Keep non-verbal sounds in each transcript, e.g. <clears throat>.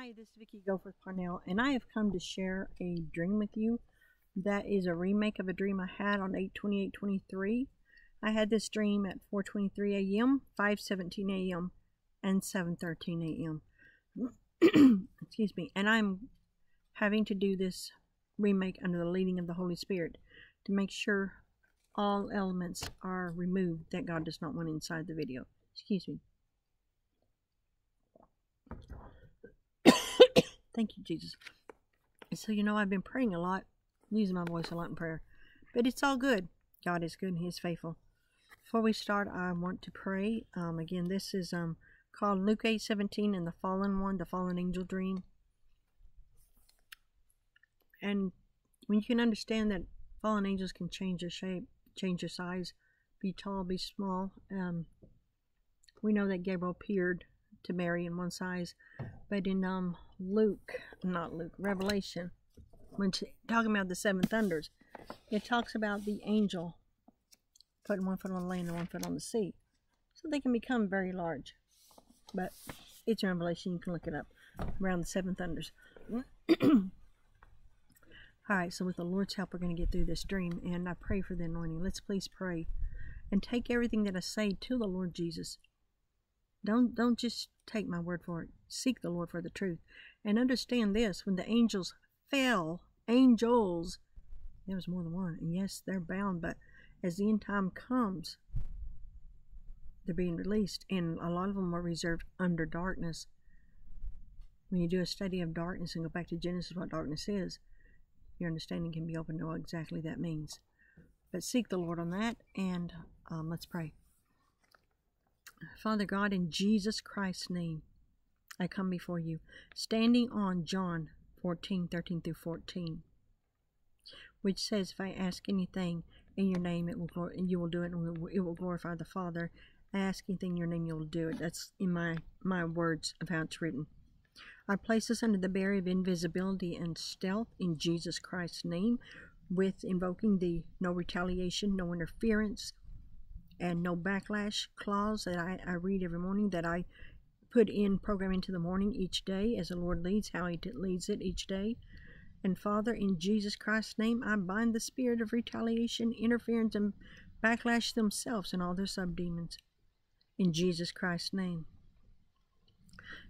Hi, this is Vicki Goforth Parnell, and I have come to share a dream with you that is a remake of a dream I had on 8-28-23. I had this dream at 4.23 a.m., 5.17 a.m., and 7.13 a.m. <clears throat> Excuse me. And I'm having to do this remake under the leading of the Holy Spirit to make sure all elements are removed that God does not want inside the video. Excuse me. Thank you, Jesus. So, you know, I've been praying a lot, using my voice a lot in prayer, but it's all good. God is good and He is faithful. Before we start, I want to pray. Um, again, this is um, called Luke 8 17 and the fallen one, the fallen angel dream. And when you can understand that fallen angels can change their shape, change their size, be tall, be small, um, we know that Gabriel appeared to Mary in one size, but in um Luke, not Luke, Revelation, when she, talking about the seven thunders, it talks about the angel putting one foot on the land and one foot on the sea, so they can become very large. But it's Revelation; you can look it up around the seven thunders. <clears throat> All right, so with the Lord's help, we're going to get through this dream, and I pray for the anointing. Let's please pray and take everything that I say to the Lord Jesus don't don't just take my word for it. Seek the Lord for the truth. And understand this, when the angels fell, angels, there was more than one. And yes, they're bound, but as the end time comes, they're being released. And a lot of them are reserved under darkness. When you do a study of darkness and go back to Genesis, what darkness is, your understanding can be open to what exactly that means. But seek the Lord on that, and um, let's pray. Father God, in Jesus Christ's name, I come before you, standing on John 14, 13 through 14, which says, If I ask anything in your name, it will you will do it, and it will glorify the Father. I ask anything in your name, you'll do it. That's in my, my words of how it's written. I place us under the barrier of invisibility and stealth in Jesus Christ's name, with invoking the no retaliation, no interference, and no backlash clause that I, I read every morning that I put in program into the morning each day as the Lord leads, how He leads it each day. And Father, in Jesus Christ's name, I bind the spirit of retaliation, interference, and backlash themselves and all their subdemons. In Jesus Christ's name.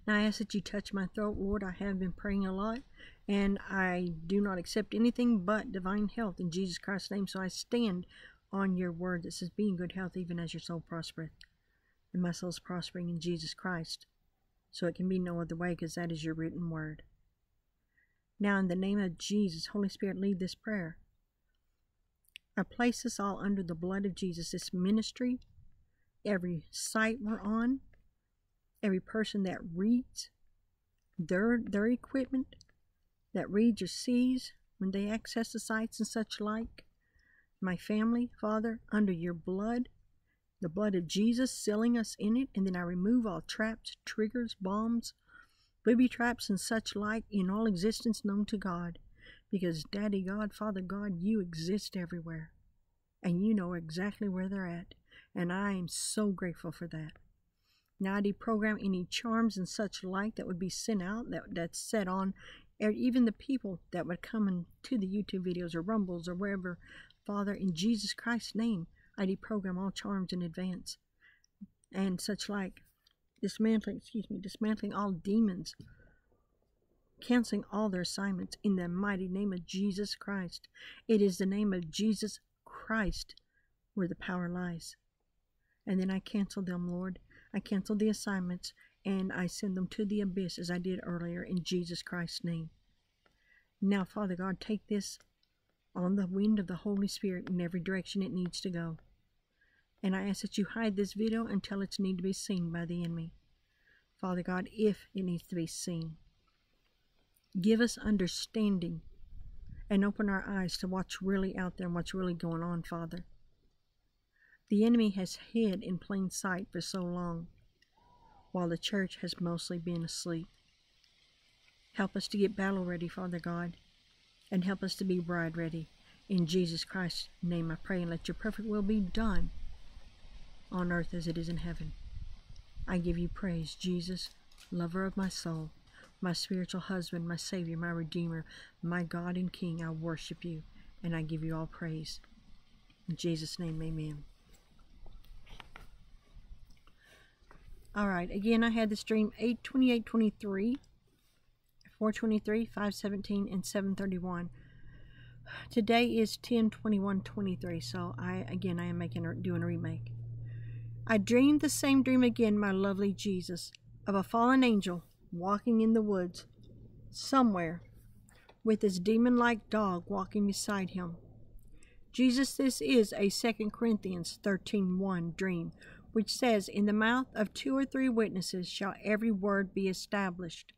Now I ask that you touch my throat, Lord. I have been praying a lot, and I do not accept anything but divine health in Jesus Christ's name. So I stand on your word that says, Be in good health even as your soul prospereth. And my soul is prospering in Jesus Christ. So it can be no other way because that is your written word. Now, in the name of Jesus, Holy Spirit, lead this prayer. I place us all under the blood of Jesus, this ministry, every site we're on, every person that reads their, their equipment, that reads or sees when they access the sites and such like my family, Father, under your blood, the blood of Jesus sealing us in it, and then I remove all traps, triggers, bombs, booby traps, and such like in all existence known to God. Because Daddy God, Father God, you exist everywhere. And you know exactly where they're at. And I am so grateful for that. Now I deprogram any charms and such like that would be sent out, that that's set on even the people that would come into the YouTube videos or Rumbles or wherever Father, in Jesus Christ's name, I deprogram all charms in advance and such like. Dismantling, excuse me, dismantling all demons, canceling all their assignments in the mighty name of Jesus Christ. It is the name of Jesus Christ where the power lies. And then I cancel them, Lord. I cancel the assignments and I send them to the abyss as I did earlier in Jesus Christ's name. Now, Father God, take this on the wind of the Holy Spirit in every direction it needs to go. And I ask that you hide this video until it's need to be seen by the enemy. Father God, if it needs to be seen. Give us understanding and open our eyes to what's really out there and what's really going on, Father. The enemy has hid in plain sight for so long, while the church has mostly been asleep. Help us to get battle ready, Father God and help us to be bride ready. In Jesus Christ's name I pray, and let your perfect will be done on earth as it is in heaven. I give you praise, Jesus, lover of my soul. my spiritual husband, my Savior, my Redeemer, my God and King. I worship you and I give you all praise. In Jesus' name, amen. All right, again, I had this dream 8 28 23, 423, 517, and 731. Today is 10 21 23, so I again I am making or doing a remake. I dreamed the same dream again, my lovely Jesus, of a fallen angel walking in the woods somewhere with his demon like dog walking beside him. Jesus, this is a 2 Corinthians 13 1 dream, which says, In the mouth of two or three witnesses shall every word be established.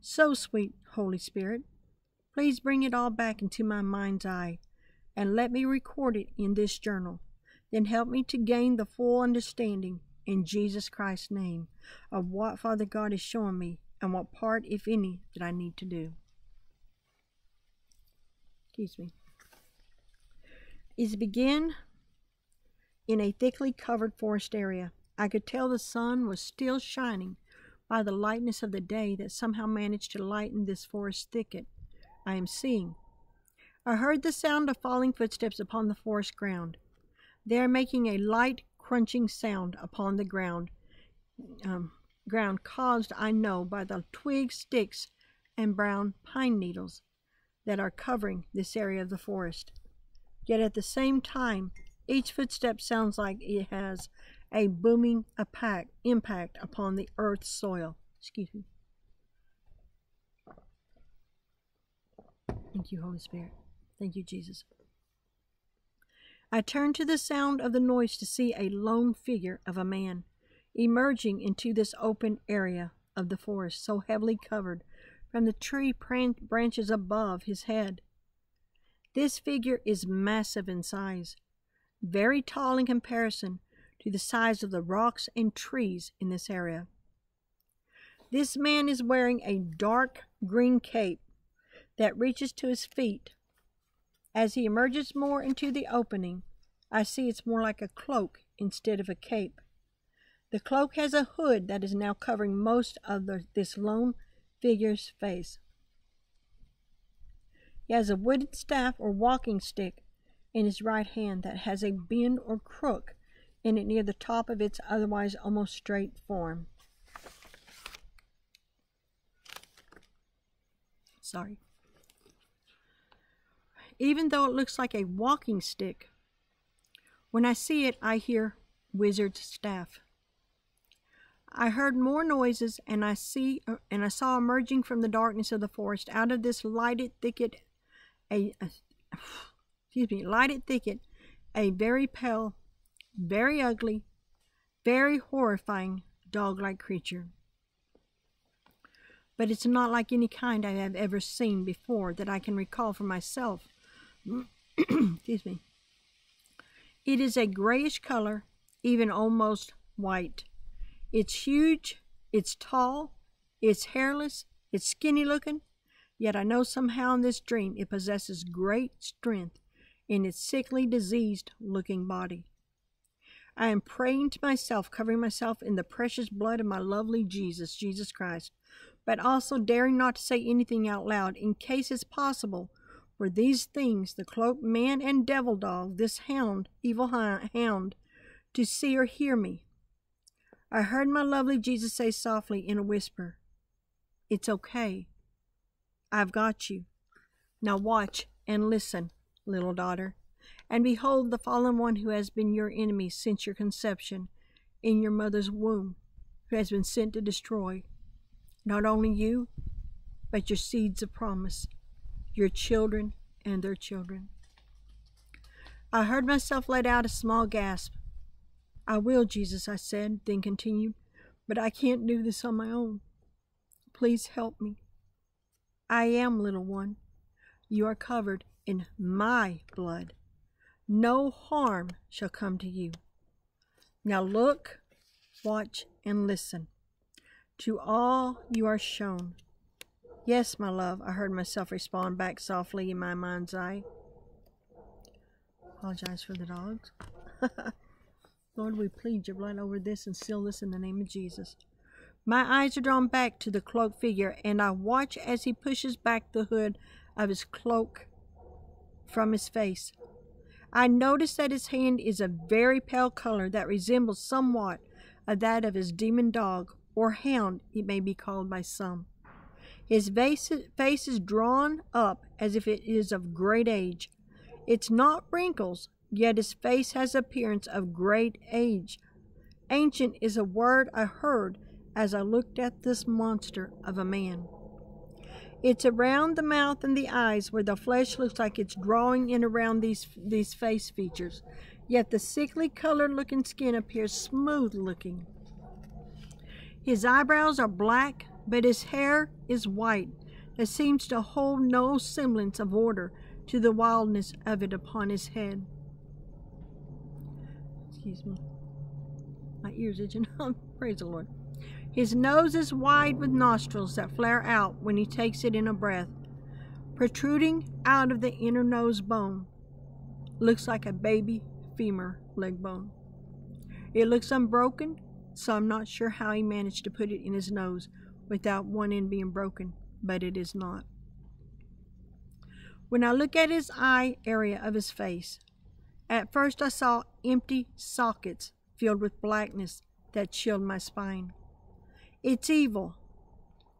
So, sweet Holy Spirit, please bring it all back into my mind's eye and let me record it in this journal. Then help me to gain the full understanding in Jesus Christ's name of what Father God is showing me and what part, if any, that I need to do. Excuse me. Is begin in a thickly covered forest area. I could tell the sun was still shining by the lightness of the day that somehow managed to lighten this forest thicket I am seeing. I heard the sound of falling footsteps upon the forest ground. They are making a light crunching sound upon the ground, um, ground caused, I know, by the twigs, sticks, and brown pine needles that are covering this area of the forest. Yet at the same time, each footstep sounds like it has a booming impact, impact upon the earth's soil. Excuse me. Thank you, Holy Spirit. Thank you, Jesus. I turned to the sound of the noise to see a lone figure of a man emerging into this open area of the forest, so heavily covered from the tree branches above his head. This figure is massive in size, very tall in comparison to the size of the rocks and trees in this area. This man is wearing a dark green cape that reaches to his feet. As he emerges more into the opening, I see it's more like a cloak instead of a cape. The cloak has a hood that is now covering most of the, this lone figure's face. He has a wooden staff or walking stick in his right hand that has a bend or crook in it near the top of its otherwise almost straight form. Sorry. Even though it looks like a walking stick, when I see it, I hear wizard's staff. I heard more noises, and I see uh, and I saw emerging from the darkness of the forest, out of this lighted thicket, a, a <sighs> excuse me, lighted thicket, a very pale, very ugly, very horrifying dog-like creature. But it's not like any kind I have ever seen before that I can recall for myself. <clears throat> excuse me. It is a grayish color, even almost white. It's huge, it's tall, it's hairless, it's skinny looking, yet I know somehow in this dream it possesses great strength in its sickly, diseased looking body. I am praying to myself, covering myself in the precious blood of my lovely Jesus, Jesus Christ, but also daring not to say anything out loud in case it's possible for these things, the cloaked man and devil dog, this hound, evil hound, to see or hear me. I heard my lovely Jesus say softly in a whisper, It's okay. I've got you. Now watch and listen, little daughter. And behold the fallen one who has been your enemy since your conception in your mother's womb, who has been sent to destroy not only you, but your seeds of promise, your children and their children. I heard myself let out a small gasp. I will, Jesus, I said, then continued, but I can't do this on my own. Please help me. I am, little one. You are covered in my blood. No harm shall come to you. Now look, watch, and listen. To all you are shown. Yes, my love, I heard myself respond back softly in my mind's eye. Apologize for the dogs. <laughs> Lord, we plead your blood over this and seal this in the name of Jesus. My eyes are drawn back to the cloaked figure, and I watch as he pushes back the hood of his cloak from his face. I notice that his hand is a very pale color that resembles somewhat of that of his demon dog, or hound, it may be called by some. His face, face is drawn up as if it is of great age. It's not wrinkles, yet his face has appearance of great age. Ancient is a word I heard as I looked at this monster of a man. It's around the mouth and the eyes where the flesh looks like it's drawing in around these these face features. Yet the sickly colored looking skin appears smooth looking. His eyebrows are black, but his hair is white. That seems to hold no semblance of order to the wildness of it upon his head. Excuse me. My ears itching. <laughs> Praise the Lord. His nose is wide with nostrils that flare out when he takes it in a breath. Protruding out of the inner nose bone looks like a baby femur leg bone. It looks unbroken, so I'm not sure how he managed to put it in his nose without one end being broken, but it is not. When I look at his eye area of his face, at first I saw empty sockets filled with blackness that chilled my spine. It's evil.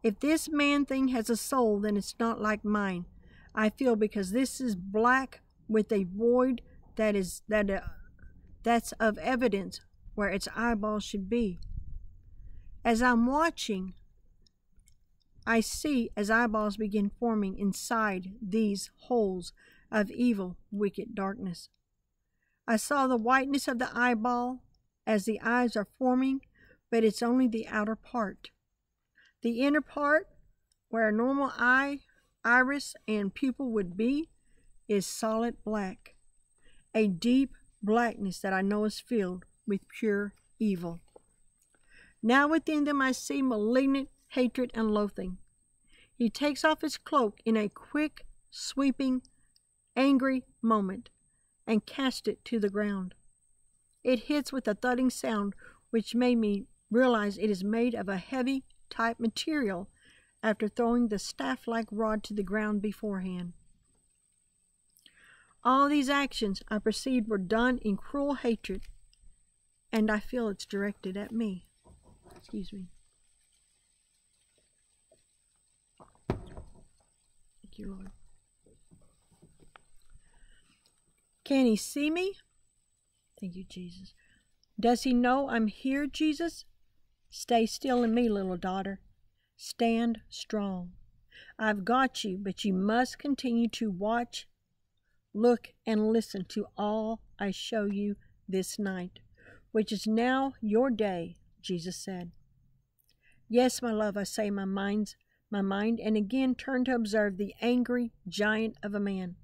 If this man thing has a soul, then it's not like mine. I feel because this is black with a void that is that uh, that's of evidence where its eyeballs should be. As I'm watching, I see as eyeballs begin forming inside these holes of evil, wicked darkness. I saw the whiteness of the eyeball as the eyes are forming but it's only the outer part. The inner part, where a normal eye, iris, and pupil would be, is solid black, a deep blackness that I know is filled with pure evil. Now within them I see malignant hatred and loathing. He takes off his cloak in a quick, sweeping, angry moment and casts it to the ground. It hits with a thudding sound which made me Realize it is made of a heavy type material after throwing the staff like rod to the ground beforehand. All these actions I perceived were done in cruel hatred, and I feel it's directed at me. Excuse me. Thank you, Lord. Can he see me? Thank you, Jesus. Does he know I'm here, Jesus? Stay still in me, little daughter. Stand strong. I've got you, but you must continue to watch, look, and listen to all I show you this night, which is now your day, Jesus said. Yes, my love, I say my mind's my mind, and again turn to observe the angry giant of a man.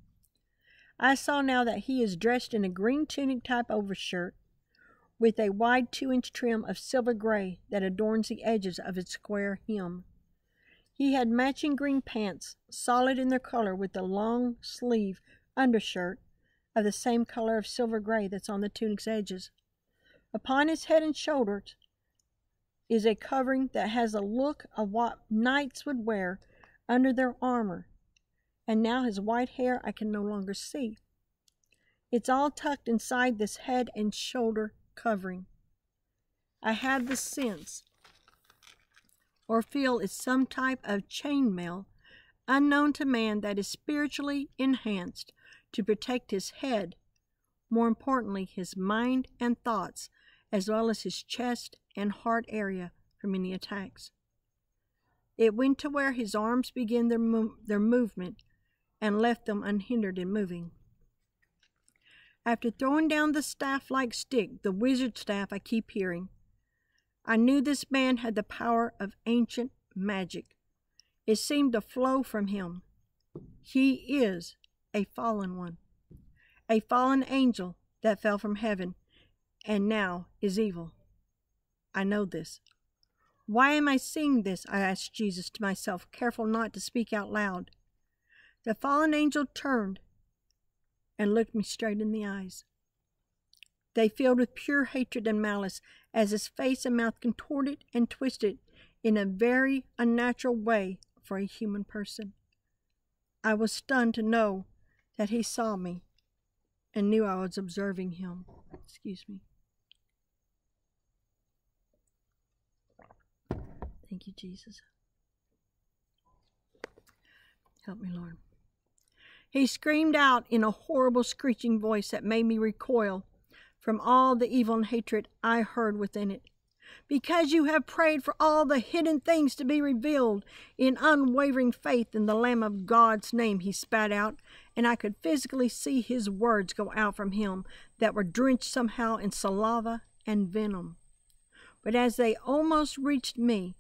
I saw now that he is dressed in a green tunic type overshirt with a wide two inch trim of silver gray that adorns the edges of its square hem. He had matching green pants, solid in their color, with a long sleeve undershirt of the same color of silver gray that's on the tunic's edges. Upon his head and shoulders is a covering that has a look of what knights would wear under their armor, and now his white hair I can no longer see. It's all tucked inside this head and shoulder covering. I had the sense or feel it's some type of chainmail unknown to man that is spiritually enhanced to protect his head, more importantly, his mind and thoughts, as well as his chest and heart area from any attacks. It went to where his arms began their, mo- their movement and left them unhindered in moving. After throwing down the staff like stick, the wizard staff I keep hearing, I knew this man had the power of ancient magic. It seemed to flow from him. He is a fallen one, a fallen angel that fell from heaven and now is evil. I know this. Why am I seeing this? I asked Jesus to myself, careful not to speak out loud. The fallen angel turned and looked me straight in the eyes. They filled with pure hatred and malice as his face and mouth contorted and twisted in a very unnatural way for a human person. I was stunned to know that he saw me and knew I was observing him. Excuse me. Thank you, Jesus. Help me, Lord. He screamed out in a horrible screeching voice that made me recoil from all the evil and hatred I heard within it. Because you have prayed for all the hidden things to be revealed in unwavering faith in the Lamb of God's name, he spat out, and I could physically see his words go out from him that were drenched somehow in saliva and venom. But as they almost reached me,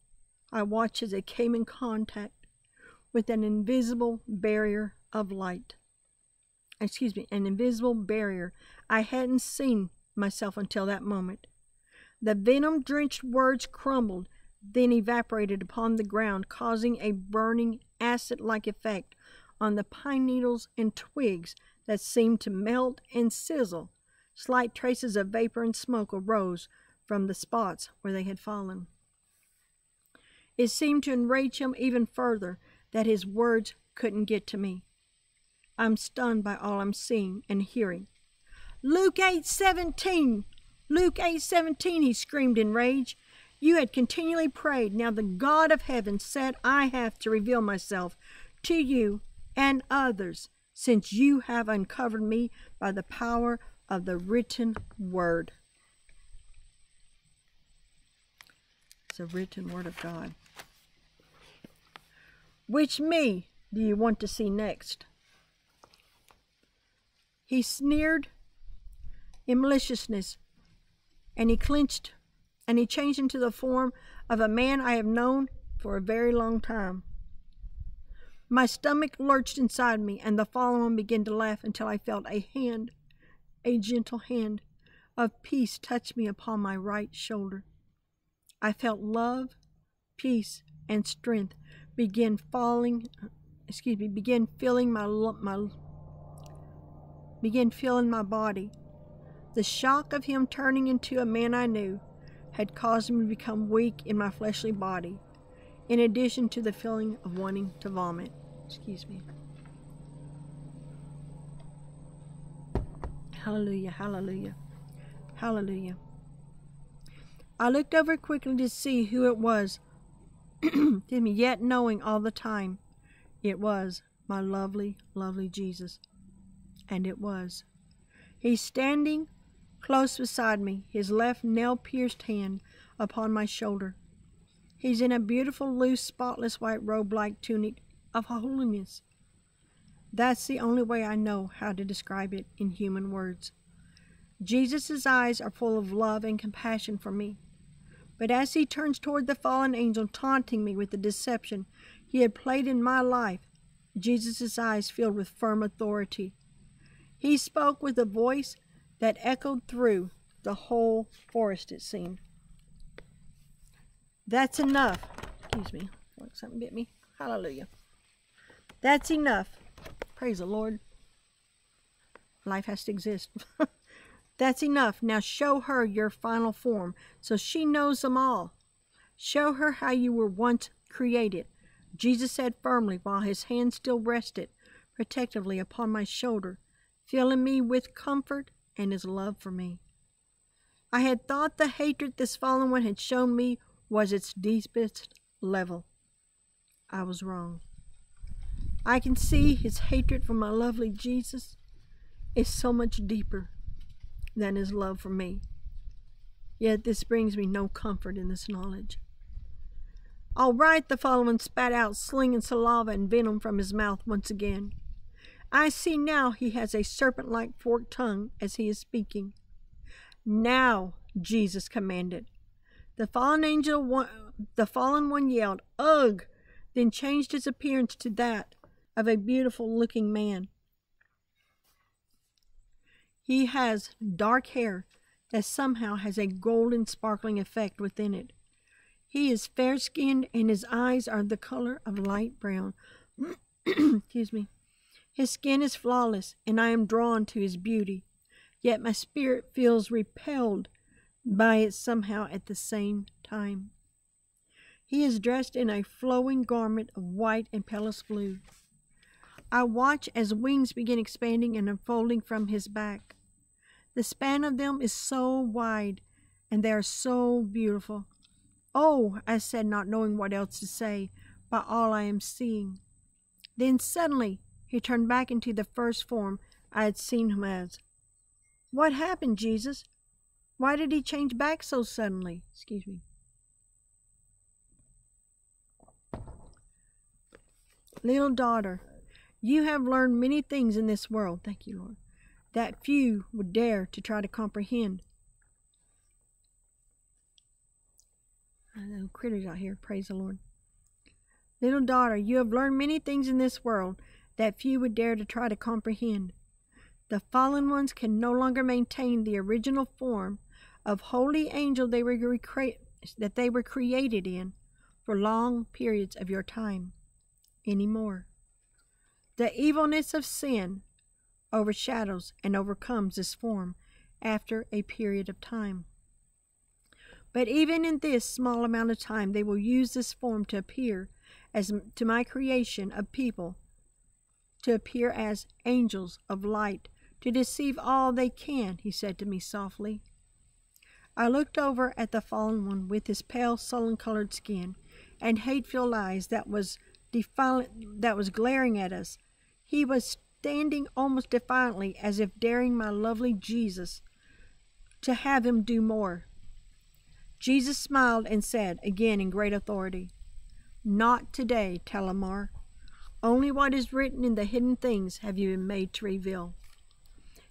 I watched as they came in contact with an invisible barrier of light. Excuse me, an invisible barrier I hadn't seen myself until that moment. The venom drenched words crumbled, then evaporated upon the ground, causing a burning, acid like effect on the pine needles and twigs that seemed to melt and sizzle. Slight traces of vapor and smoke arose from the spots where they had fallen. It seemed to enrage him even further that his words couldn't get to me. I'm stunned by all I'm seeing and hearing. Luke 8:17. Luke 8:17 he screamed in rage. You had continually prayed. Now the God of heaven said, I have to reveal myself to you and others, since you have uncovered me by the power of the written word. It's a written word of God. Which me do you want to see next? He sneered in maliciousness, and he clenched, and he changed into the form of a man I have known for a very long time. My stomach lurched inside me, and the fallen one began to laugh until I felt a hand, a gentle hand of peace touch me upon my right shoulder. I felt love, peace, and strength begin falling, excuse me, begin filling my my begin filling my body the shock of him turning into a man I knew had caused me to become weak in my fleshly body, in addition to the feeling of wanting to vomit. Excuse me. Hallelujah, hallelujah, hallelujah. I looked over quickly to see who it was, <clears throat> me, yet knowing all the time it was my lovely, lovely Jesus. And it was. He's standing close beside me, his left nail pierced hand upon my shoulder. He's in a beautiful, loose, spotless white robe like tunic of holiness. That's the only way I know how to describe it in human words. Jesus' eyes are full of love and compassion for me. But as he turns toward the fallen angel, taunting me with the deception he had played in my life, Jesus' eyes filled with firm authority. He spoke with a voice that echoed through the whole forest, it seemed. That's enough. Excuse me. Like something bit me. Hallelujah. That's enough. Praise the Lord. Life has to exist. <laughs> That's enough. Now show her your final form so she knows them all. Show her how you were once created. Jesus said firmly while his hand still rested protectively upon my shoulder, filling me with comfort and his love for me. I had thought the hatred this fallen one had shown me was its deepest level. I was wrong. I can see his hatred for my lovely Jesus is so much deeper than his love for me. Yet this brings me no comfort in this knowledge. All right, the one spat out, slinging saliva and venom from his mouth once again. I see now he has a serpent like forked tongue as he is speaking. Now, Jesus commanded. The fallen angel, one, the fallen one yelled, Ugh! Then changed his appearance to that of a beautiful looking man. He has dark hair that somehow has a golden sparkling effect within it. He is fair skinned and his eyes are the color of light brown. <clears throat> Excuse me. His skin is flawless, and I am drawn to his beauty, yet my spirit feels repelled by it somehow at the same time. He is dressed in a flowing garment of white and palest blue. I watch as wings begin expanding and unfolding from his back. The span of them is so wide, and they are so beautiful. Oh, I said, not knowing what else to say, by all I am seeing. Then suddenly he turned back into the first form I had seen him as. What happened, Jesus? Why did he change back so suddenly? Excuse me. Little daughter, you have learned many things in this world, thank you, Lord, that few would dare to try to comprehend. I know critters out here, praise the Lord. Little daughter, you have learned many things in this world that few would dare to try to comprehend. The fallen ones can no longer maintain the original form of holy angel they were that they were created in for long periods of your time anymore. The evilness of sin overshadows and overcomes this form after a period of time. But even in this small amount of time, they will use this form to appear as to my creation of people, to appear as angels of light, to deceive all they can, he said to me softly. I looked over at the fallen one with his pale, sullen colored skin and hate-filled eyes that was defiant, that was glaring at us. He was standing almost defiantly, as if daring my lovely Jesus to have him do more. Jesus smiled and said, again in great authority, Not today, Talamar. Only what is written in the hidden things have you been made to reveal.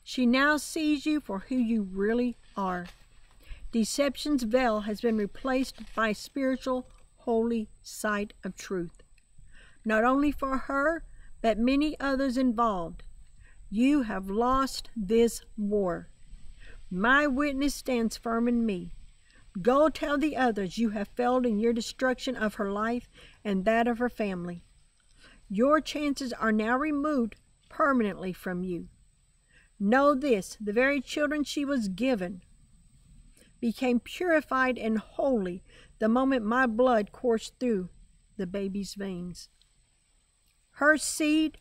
She now sees you for who you really are. Deception's veil has been replaced by spiritual, holy sight of truth. Not only for her, but many others involved. You have lost this war. My witness stands firm in me. Go tell the others you have failed in your destruction of her life and that of her family. Your chances are now removed permanently from you. Know this the very children she was given became purified and holy the moment my blood coursed through the baby's veins. Her seed,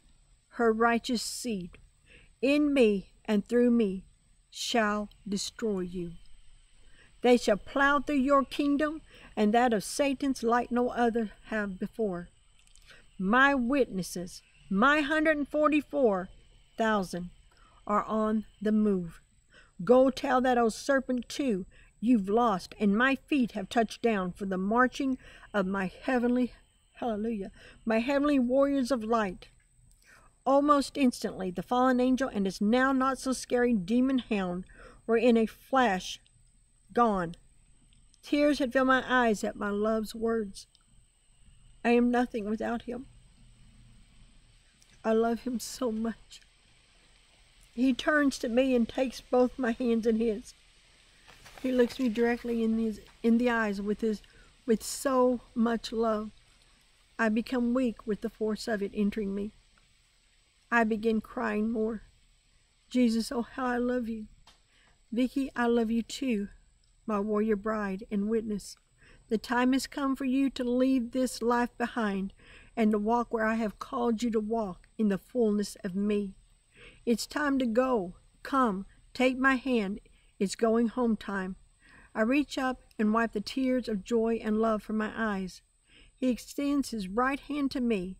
her righteous seed, in me and through me, shall destroy you. They shall plow through your kingdom, and that of Satan's like no other have before. My witnesses, my 144,000, are on the move. Go tell that old serpent too you've lost, and my feet have touched down for the marching of my heavenly, hallelujah, my heavenly warriors of light. Almost instantly, the fallen angel and his now not so scary demon hound were in a flash gone. Tears had filled my eyes at my love's words. I am nothing without him. I love him so much. He turns to me and takes both my hands in his. He looks me directly in the, in the eyes with his with so much love. I become weak with the force of it entering me. I begin crying more. Jesus, oh how I love you. Vicki, I love you too, my warrior bride and witness. The time has come for you to leave this life behind and to walk where I have called you to walk in the fullness of me. It's time to go. Come, take my hand. It's going home time. I reach up and wipe the tears of joy and love from my eyes. He extends his right hand to me.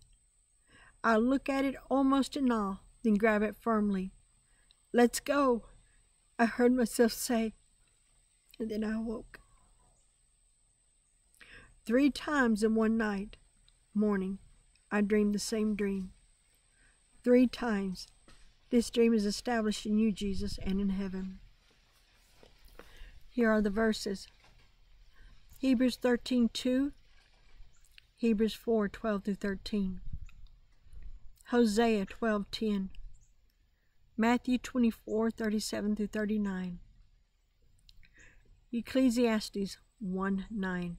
I look at it almost in awe, then grab it firmly. Let's go, I heard myself say, and then I awoke. Three times in one night, morning, I dreamed the same dream. Three times. This dream is established in you, Jesus, and in heaven. Here are the verses. Hebrews 13, 2, Hebrews 4, 12 through 13, Hosea 12, 10, Matthew 24, 37 through 39, Ecclesiastes 1, 9,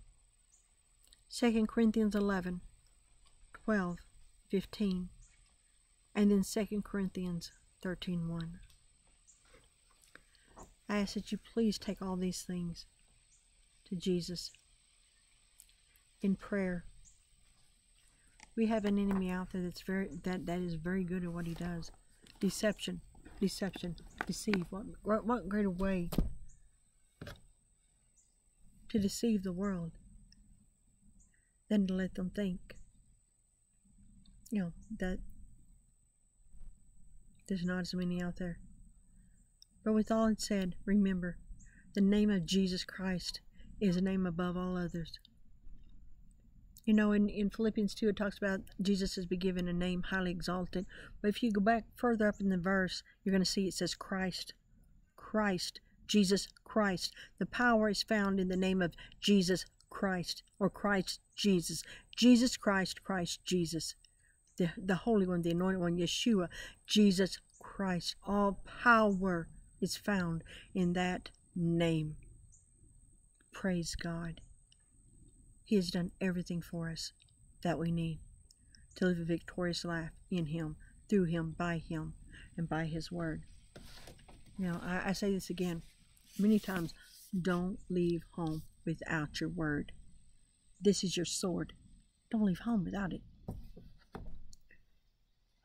2 Corinthians 11, 12, 15, and then 2 Corinthians 13, 1. I ask that you please take all these things to Jesus. in prayer. We have an enemy out there that's very that that is very good at what he does. Deception, deception, deceive. What what, what greater way to deceive the world than to let them think, you know, that there's not as many out there. But with all it said, remember, the name of Jesus Christ is a name above all others. You know, in, in Philippians 2, it talks about Jesus has been given a name highly exalted. But if you go back further up in the verse, you're going to see it says Christ. Christ. Jesus Christ. The power is found in the name of Jesus Christ or Christ Jesus. Jesus Christ, Christ Jesus. The, the Holy One, the Anointed One, Yeshua, Jesus Christ. All power is found in that name. Praise God. He has done everything for us that we need to live a victorious life in Him, through Him, by Him, and by His Word. Now, I, I say this again many times don't leave home without your Word. This is your sword. Don't leave home without it.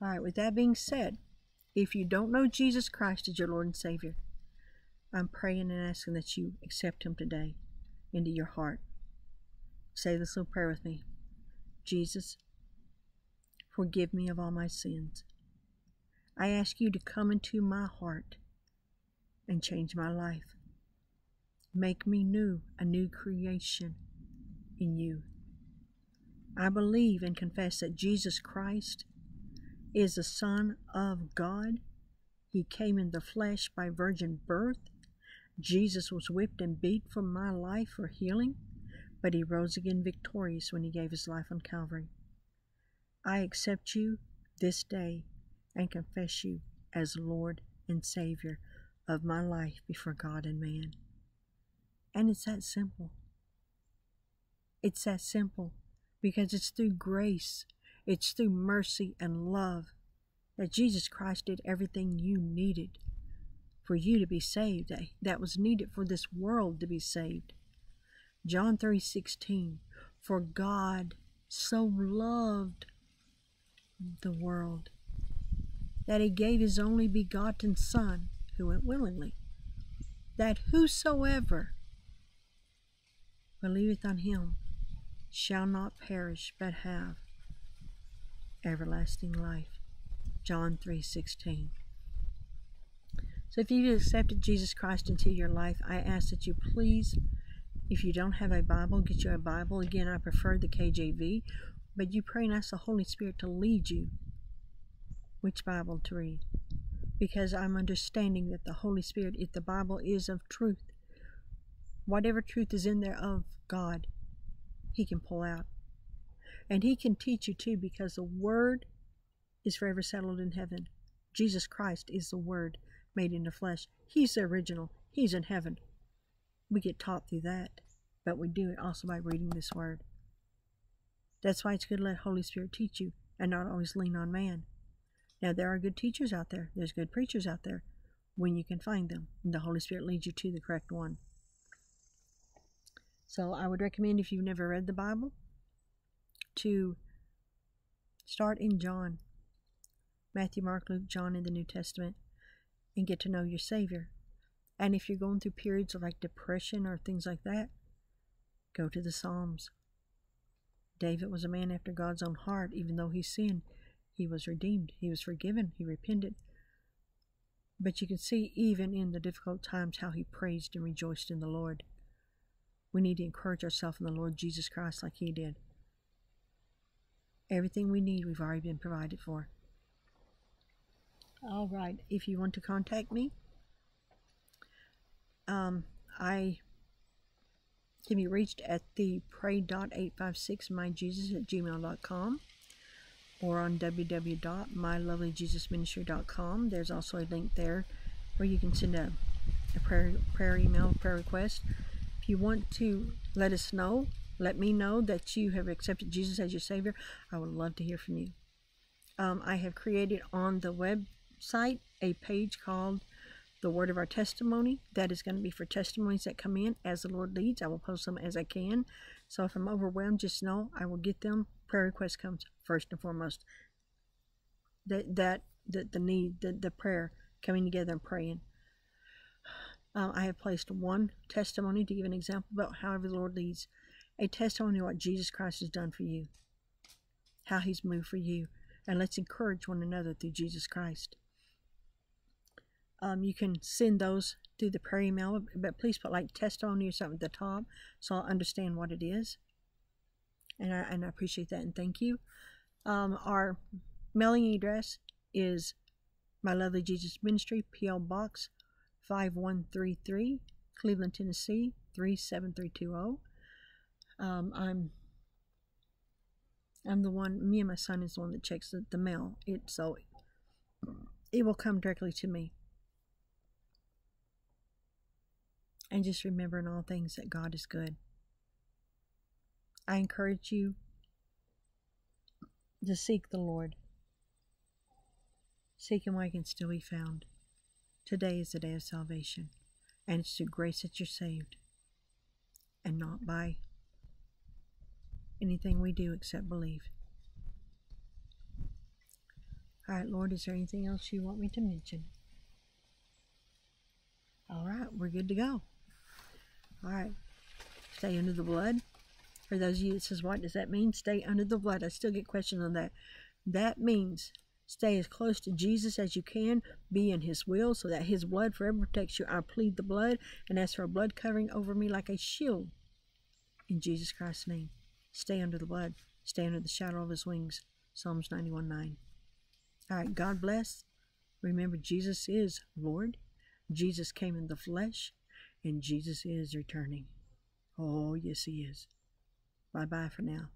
All right, with that being said, if you don't know Jesus Christ as your Lord and Savior, I'm praying and asking that you accept Him today into your heart. Say this little prayer with me Jesus, forgive me of all my sins. I ask you to come into my heart and change my life. Make me new, a new creation in you. I believe and confess that Jesus Christ is the Son of God. He came in the flesh by virgin birth. Jesus was whipped and beat for my life for healing but he rose again victorious when he gave his life on Calvary. I accept you this day and confess you as Lord and Savior of my life before God and man. And it's that simple. It's that simple because it's through grace, it's through mercy and love that Jesus Christ did everything you needed for you to be saved, that that was needed for this world to be saved. John 3:16 For God so loved the world that he gave his only begotten son who went willingly that whosoever believeth on him shall not perish but have everlasting life John 3:16 So if you've accepted Jesus Christ into your life I ask that you please if you don't have a Bible, get you a Bible. Again, I prefer the KJV, but you pray and ask the Holy Spirit to lead you which Bible to read. Because I'm understanding that the Holy Spirit, if the Bible is of truth, whatever truth is in there of God, He can pull out. And He can teach you too, because the Word is forever settled in heaven. Jesus Christ is the Word made in the flesh. He's the original. He's in heaven. We get taught through that, but we do it also by reading this word. That's why it's good to let Holy Spirit teach you and not always lean on man. Now, there are good teachers out there, there's good preachers out there when you can find them, and the Holy Spirit leads you to the correct one. So, I would recommend if you've never read the Bible to start in John Matthew, Mark, Luke, John in the New Testament and get to know your Savior. And if you're going through periods of like depression or things like that, go to the Psalms. David was a man after God's own heart. Even though he sinned, he was redeemed, he was forgiven, he repented. But you can see, even in the difficult times, how he praised and rejoiced in the Lord. We need to encourage ourselves in the Lord Jesus Christ like he did. Everything we need, we've already been provided for. All right, if you want to contact me, um, I can be reached at the pray.856myjesus at gmail.com or on www.mylovelyjesusministry.com. There's also a link there where you can send a, a prayer, prayer email, prayer request. You want to let us know, let me know that you have accepted Jesus as your Savior, I would love to hear from you. Um, I have created on the website a page called the word of our testimony. That is going to be for testimonies that come in as the Lord leads. I will post them as I can. So if I'm overwhelmed, just know I will get them. Prayer request comes first and foremost. That that that the need, the, the prayer coming together and praying. Uh, I have placed one testimony to give an example about however the Lord leads. A testimony of what Jesus Christ has done for you, how He's moved for you, and let's encourage one another through Jesus Christ. Um, you can send those through the prayer email, but please put like testimony or something at the top so I'll understand what it is. And I, and I appreciate that and thank you. Um, our mailing address is My Lovely Jesus Ministry, P.L. Box 5133, Cleveland, Tennessee 37320. Um, I'm I'm the one. Me and my son is the one that checks the, the mail. It so it will come directly to me. And just remember in all things that God is good. I encourage you to seek the Lord. Seek Him while He can still be found. Today is the day of salvation, and it's through grace that you're saved, and not by anything we do except believe. All right, Lord, is there anything else you want me to mention? All right, we're good to go. All right, stay under the blood. For those of you that says, what does that mean? Stay under the blood. I still get questions on that. That means stay as close to Jesus as you can. Be in his will so that his blood forever protects you. I plead the blood and ask for a blood covering over me like a shield. In Jesus Christ's name. Stay under the blood. Stay under the shadow of his wings. Psalms 91 9. All right, God bless. Remember, Jesus is Lord. Jesus came in the flesh, and Jesus is returning. Oh, yes, He is. Bye bye for now.